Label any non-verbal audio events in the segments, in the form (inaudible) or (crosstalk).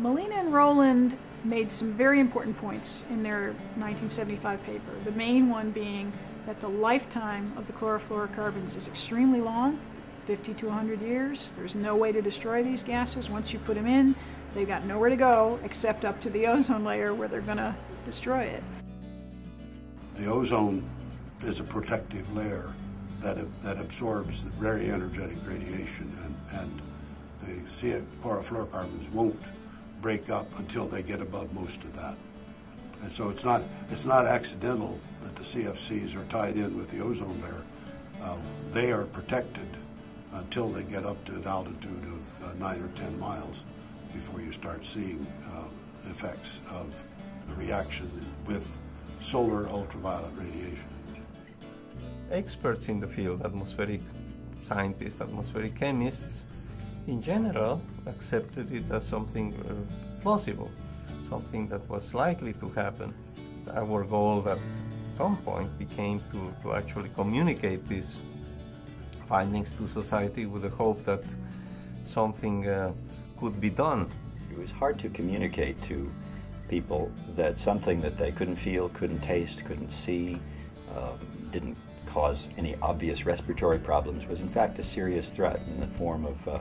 Molina and Rowland made some very important points in their 1975 paper. The main one being that the lifetime of the chlorofluorocarbons is extremely long 50 to 100 years. There's no way to destroy these gases. Once you put them in, they've got nowhere to go except up to the (laughs) ozone layer where they're going to destroy it. The ozone is a protective layer that, that absorbs the very energetic radiation, and, and the chlorofluorocarbons won't break up until they get above most of that. And so it's not, it's not accidental that the CFCs are tied in with the ozone layer. Uh, they are protected until they get up to an altitude of uh, 9 or 10 miles before you start seeing uh, effects of the reaction with solar ultraviolet radiation. Experts in the field, atmospheric scientists, atmospheric chemists, in general accepted it as something uh, plausible, something that was likely to happen. Our goal at some point became to, to actually communicate these findings to society with the hope that something uh, could be done. It was hard to communicate to people that something that they couldn't feel, couldn't taste, couldn't see, um, didn't cause any obvious respiratory problems was in fact a serious threat in the form of uh,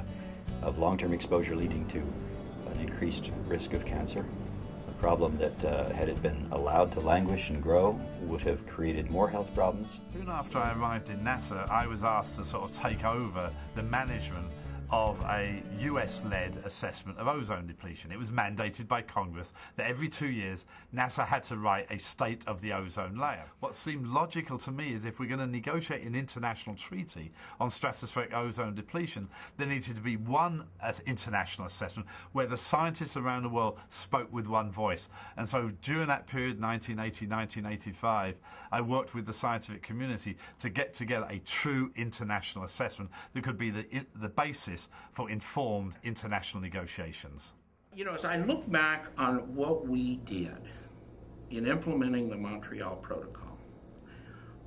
of long-term exposure leading to an increased risk of cancer. A problem that, uh, had it been allowed to languish and grow, would have created more health problems. Soon after I arrived in NASA, I was asked to sort of take over the management of a US led assessment of ozone depletion. It was mandated by Congress that every two years NASA had to write a state of the ozone layer. What seemed logical to me is if we're going to negotiate an international treaty on stratospheric ozone depletion, there needed to be one uh, international assessment where the scientists around the world spoke with one voice. And so during that period, 1980 1985, I worked with the scientific community to get together a true international assessment that could be the, the basis basis for informed international negotiations. You know, as I look back on what we did in implementing the Montreal Protocol,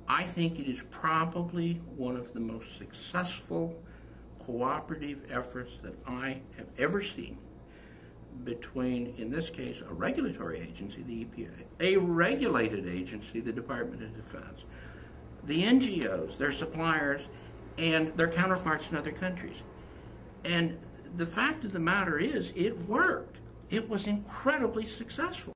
I think it is probably one of the most successful cooperative efforts that I have ever seen between, in this case, a regulatory agency, the EPA, a regulated agency, the Department of Defense, the NGOs, their suppliers, and their counterparts in other countries. And the fact of the matter is, it worked. It was incredibly successful.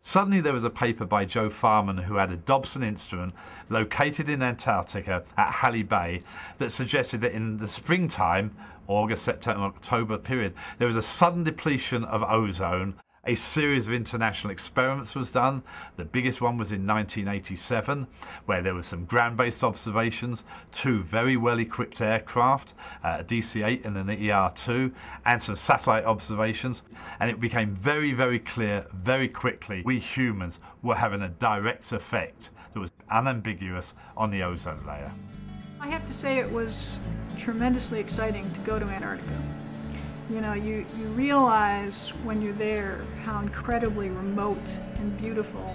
Suddenly, there was a paper by Joe Farman, who had a Dobson instrument located in Antarctica at Halley Bay, that suggested that in the springtime, August, September, October period, there was a sudden depletion of ozone a series of international experiments was done. The biggest one was in 1987, where there were some ground based observations, two very well equipped aircraft, uh, a DC 8 and an ER 2, and some satellite observations. And it became very, very clear very quickly we humans were having a direct effect that was unambiguous on the ozone layer. I have to say, it was tremendously exciting to go to Antarctica. You know, you, you realize when you're there how incredibly remote and beautiful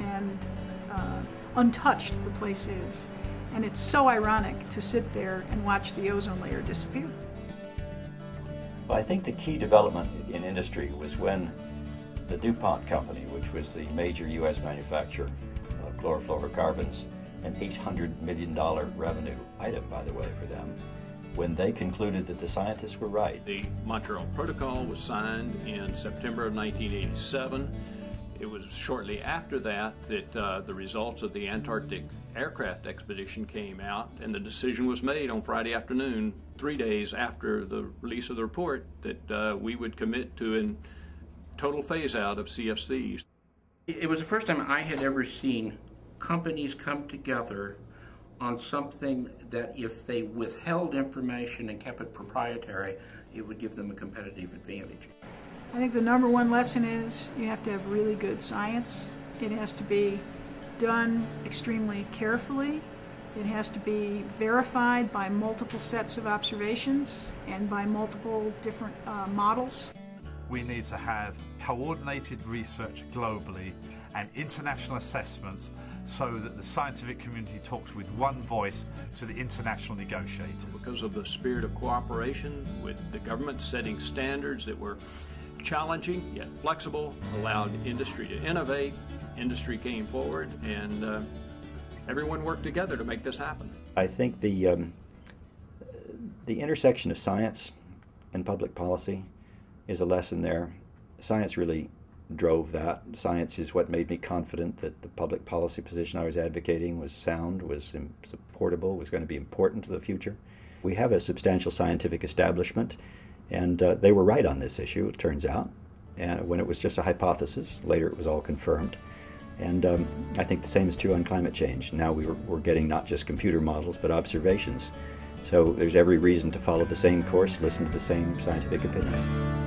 and uh, untouched the place is. And it's so ironic to sit there and watch the ozone layer disappear. Well, I think the key development in industry was when the DuPont company, which was the major U.S. manufacturer of chlorofluorocarbons, an $800 million revenue item, by the way, for them, when they concluded that the scientists were right. The Montreal Protocol was signed in September of 1987. It was shortly after that that uh, the results of the Antarctic aircraft expedition came out, and the decision was made on Friday afternoon, three days after the release of the report, that uh, we would commit to a total phase out of CFCs. It was the first time I had ever seen companies come together on something that if they withheld information and kept it proprietary, it would give them a competitive advantage. I think the number one lesson is you have to have really good science. It has to be done extremely carefully. It has to be verified by multiple sets of observations and by multiple different uh, models. We need to have coordinated research globally and international assessments so that the scientific community talks with one voice to the international negotiators. Because of the spirit of cooperation with the government setting standards that were challenging yet flexible, allowed industry to innovate, industry came forward, and uh, everyone worked together to make this happen. I think the, um, the intersection of science and public policy is a lesson there. Science really drove that. Science is what made me confident that the public policy position I was advocating was sound, was supportable, was going to be important to the future. We have a substantial scientific establishment, and uh, they were right on this issue, it turns out. And when it was just a hypothesis, later it was all confirmed. And um, I think the same is true on climate change. Now we are, we're getting not just computer models, but observations. So there's every reason to follow the same course, listen to the same scientific opinion.